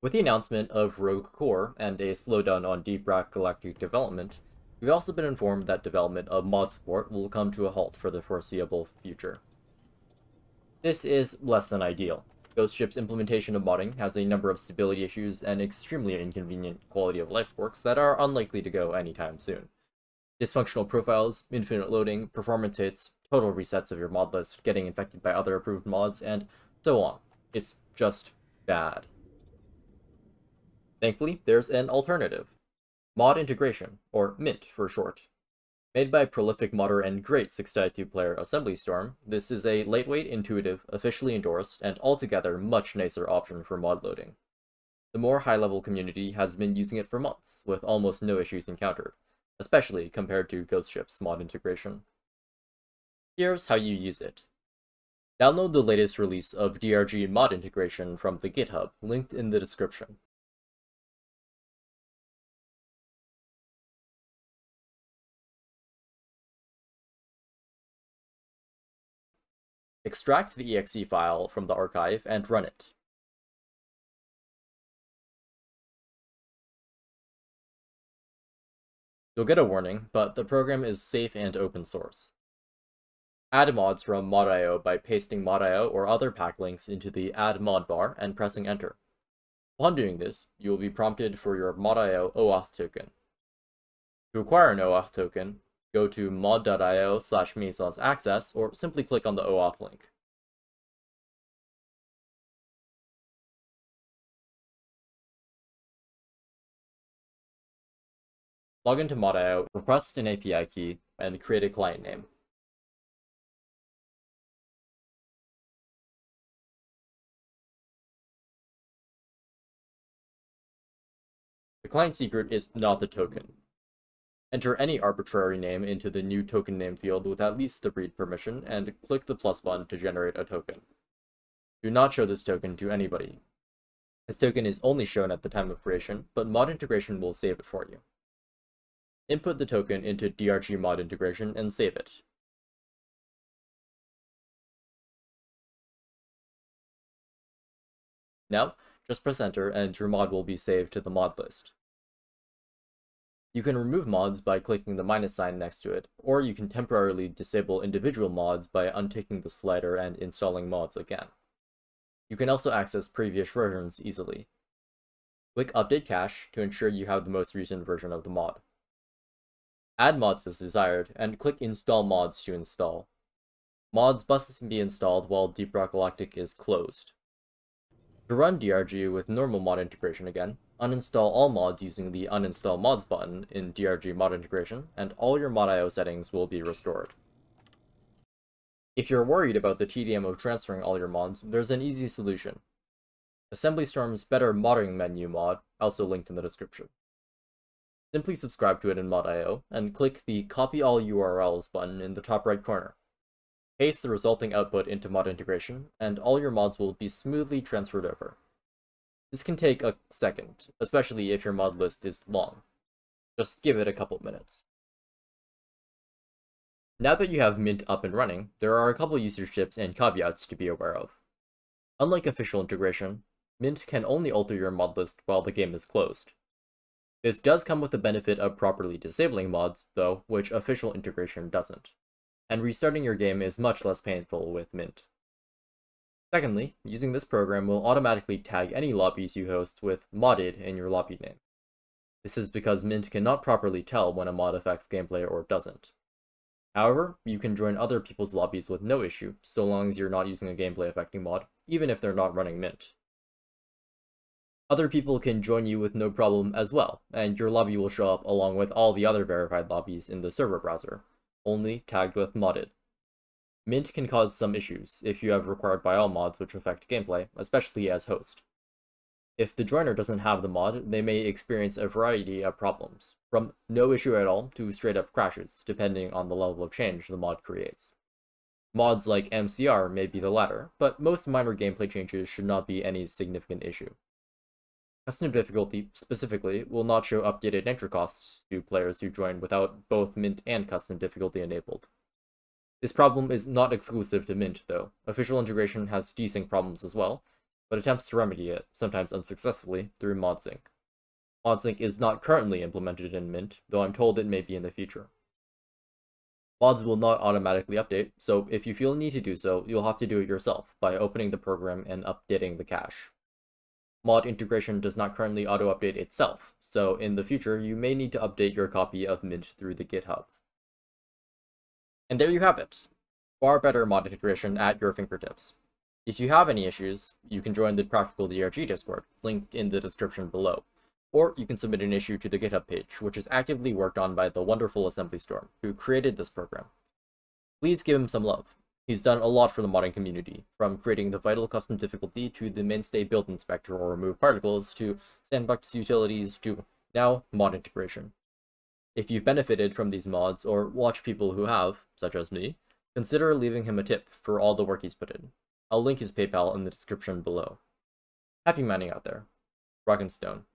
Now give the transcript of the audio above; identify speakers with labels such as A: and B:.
A: With the announcement of Rogue Core and a slowdown on Deep Rock Galactic development, we've also been informed that development of mod support will come to a halt for the foreseeable future. This is less than ideal. Ghost Ship's implementation of modding has a number of stability issues and extremely inconvenient quality of life quirks that are unlikely to go anytime soon. Dysfunctional profiles, infinite loading, performance hits, total resets of your mod list, getting infected by other approved mods, and so on. It's just bad. Thankfully, there's an alternative. Mod Integration, or Mint for short. Made by prolific modder and great 6.2 player Assembly Storm, this is a lightweight, intuitive, officially endorsed, and altogether much nicer option for mod loading. The more high-level community has been using it for months, with almost no issues encountered, especially compared to Ghost Ship's mod integration. Here's how you use it. Download the latest release of DRG mod integration from the GitHub, linked in the description. Extract the exe file from the archive and run it. You'll get a warning, but the program is safe and open source. Add mods from mod.io by pasting mod.io or other pack links into the add mod bar and pressing enter. Upon doing this, you will be prompted for your mod.io OAuth token. To acquire an OAuth token, go to mod.io slash me slash access, or simply click on the OAuth link. Log into mod.io, request an API key, and create a client name. The client secret is not the token. Enter any arbitrary name into the new token name field with at least the read permission, and click the plus button to generate a token. Do not show this token to anybody. This token is only shown at the time of creation, but mod integration will save it for you. Input the token into DRG mod integration and save it. Now, just press enter and your mod will be saved to the mod list. You can remove mods by clicking the minus sign next to it, or you can temporarily disable individual mods by unticking the slider and installing mods again. You can also access previous versions easily. Click Update Cache to ensure you have the most recent version of the mod. Add mods as desired, and click Install Mods to install. Mods must be installed while Deep Rock Galactic is closed. To run DRG with normal mod integration again, uninstall all mods using the uninstall mods button in DRG mod integration, and all your mod.io settings will be restored. If you're worried about the tedium of transferring all your mods, there's an easy solution. Assembly Storm's Better Modding Menu mod, also linked in the description. Simply subscribe to it in mod.io, and click the Copy All URLs button in the top right corner. Paste the resulting output into mod integration, and all your mods will be smoothly transferred over. This can take a second, especially if your mod list is long. Just give it a couple minutes. Now that you have Mint up and running, there are a couple usage tips and caveats to be aware of. Unlike official integration, Mint can only alter your mod list while the game is closed. This does come with the benefit of properly disabling mods, though, which official integration doesn't. And restarting your game is much less painful with Mint. Secondly, using this program will automatically tag any lobbies you host with modded in your lobby name. This is because Mint cannot properly tell when a mod affects gameplay or doesn't. However, you can join other people's lobbies with no issue, so long as you're not using a gameplay affecting mod, even if they're not running Mint. Other people can join you with no problem as well, and your lobby will show up along with all the other verified lobbies in the server browser, only tagged with modded. Mint can cause some issues if you have required by all mods which affect gameplay, especially as host. If the joiner doesn't have the mod, they may experience a variety of problems, from no issue at all to straight up crashes, depending on the level of change the mod creates. Mods like MCR may be the latter, but most minor gameplay changes should not be any significant issue. Custom difficulty, specifically, will not show updated entry costs to players who join without both Mint and custom difficulty enabled. This problem is not exclusive to Mint, though. Official integration has desync problems as well, but attempts to remedy it, sometimes unsuccessfully, through ModSync. ModSync is not currently implemented in Mint, though I'm told it may be in the future. Mods will not automatically update, so if you feel a need to do so, you'll have to do it yourself by opening the program and updating the cache. Mod integration does not currently auto-update itself, so in the future you may need to update your copy of Mint through the GitHub. And there you have it. Far better mod integration at your fingertips. If you have any issues, you can join the Practical DRG Discord, linked in the description below. Or you can submit an issue to the GitHub page, which is actively worked on by the wonderful Assembly Storm, who created this program. Please give him some love. He's done a lot for the modding community, from creating the vital custom difficulty to the mainstay build inspector or remove particles to sandbox utilities to now mod integration. If you've benefited from these mods or watch people who have, such as me, consider leaving him a tip for all the work he's put in. I'll link his PayPal in the description below. Happy mining out there. Rock and Stone.